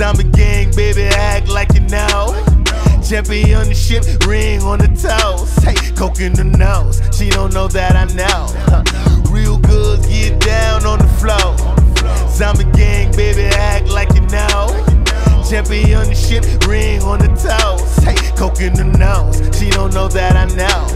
Zombie gang, baby, act like you know. Championship ring on the toes. Hey, coke in the nose. She don't know that I know. Huh. Real goods get down on the floor. Zombie gang, baby, act like you know. Championship ring on the toes. Hey, coke in the nose. She don't know that I know.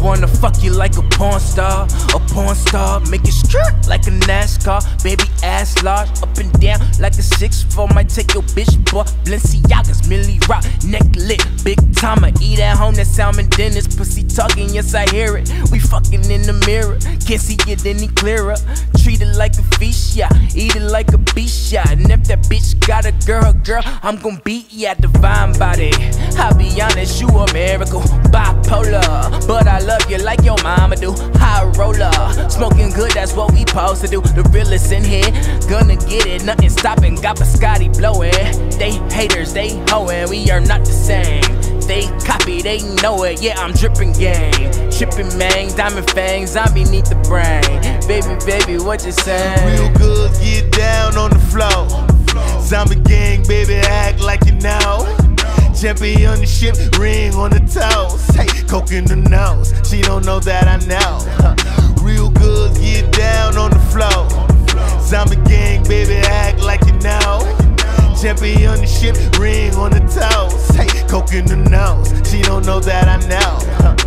I wanna fuck you like a porn star, a porn star. Make it skirt like a NASCAR. Baby ass large, up and down like a 6'4. Might take your bitch, boy. Balenciagas, Millie Rock, neck lit, big timer. Eat at home, that salmon Dennis. Pussy talking, yes, I hear it. We fucking in the mirror, can't see it any clearer. Treat it like a fish, yeah. Eat it like a beast, yeah. And if that bitch got a girl, girl, I'm gon' beat ya, divine body. I'll be honest, you a miracle, bipolar. But I love you like your mama do. High roller, smoking good, that's what we supposed to do. The realest in here, gonna get it, nothing stopping. Got Biscotti blowing. They haters, they hoeing, we are not the same. They copy, they know it. Yeah, I'm dripping gang, tripping man, diamond fangs, I'm beneath the brain. Baby, baby, what you saying? Real good, get down on the floor. Zombie gang, baby, Championship ring on the toes. Hey, coke in the nose. She don't know that I know. Huh. Real goods get down on the floor. Zombie gang, baby, act like you know. Championship ring on the toes. Hey, coke in the nose. She don't know that I know. Huh.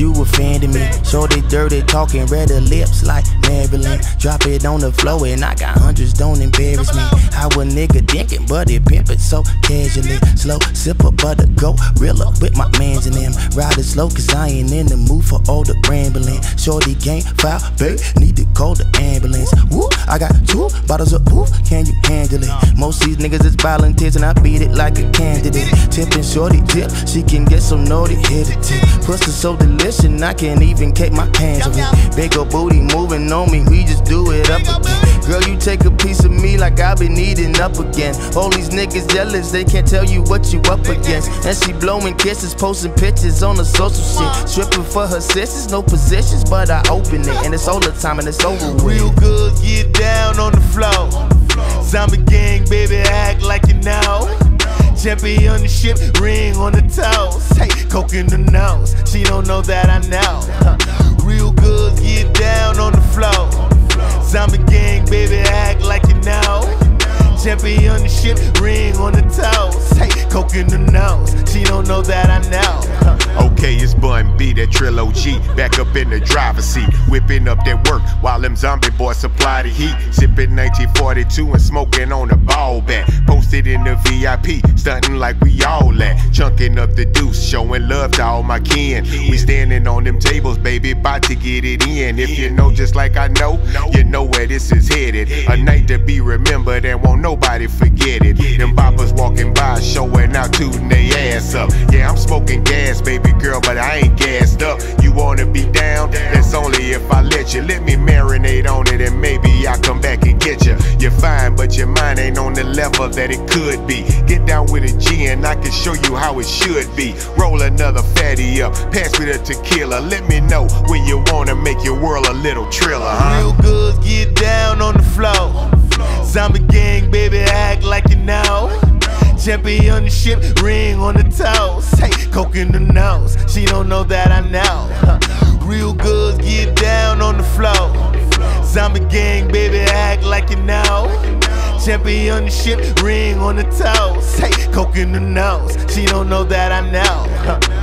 You offended me. Shorty dirty talking, red lips like Marilyn. Drop it on the floor and I got hundreds, don't embarrass me. How a nigga thinking, but it pimp it so casually. Slow sipper, butter go real up with my mans in them. Ride it slow, cause I ain't in the mood for all the rambling. Shorty can't file, babe, need to call the ambulance. Woo, I got two bottles of oof, can you handle it? Most these niggas is volunteers and I beat it like a candidate. Tipping shorty tip, she can get so naughty, hit it tip. Pussy so delicious, I can't even keep my hands on it. Big ol' booty moving on me, we just do it up again. Girl, you take a piece of me like I been eating up again. All these niggas jealous, they can't tell you what you up against. And she blowing kisses, posting pictures on the social shit. Stripping for her sisters, no positions, but I open it. And it's all the time and it's over with. Real good, get down on the floor. Zombie gang, baby, act like you know. Championship ring on the toes. Hey, coke in the nose. She don't know that I know. Huh. Real goods get down on the floor. Zombie gang, baby, act like you know. Championship In the nose. She don't know that I know. Okay, it's Bun B, that Trill G. Back up in the driver's seat, whipping up that work while them zombie boys supply the heat. Sipping 1942 and smoking on a ball bat. Posted in the VIP, stunting like we all at. Chunking up the deuce, showing love to all my kin. We standing on them tables, baby, about to get it in. If you know just like I know, you know where this is headed. A night to be remembered and won't nobody forget it. Them walking by, showing out, tooting their ass up. Yeah, I'm smoking gas, baby girl, but I ain't gassed up. You wanna be down? That's only if I let you. Let me marinate on it and maybe I'll come back and get you. You're fine, but your mind ain't on the level that it could be. Get down with a G and I can show you how it should be. Roll another fatty up, pass me the tequila. Let me know when you wanna make your world a little triller, huh? Real goods get down on the floor. Zombie gang, baby, act like you know. Championship ring on the toes. Hey, coke in the nose. She don't know that I know. Huh. Real goods get down on the floor. Zombie gang, baby, act like you know. Championship ring on the toes. Hey, coke in the nose. She don't know that I know. Huh.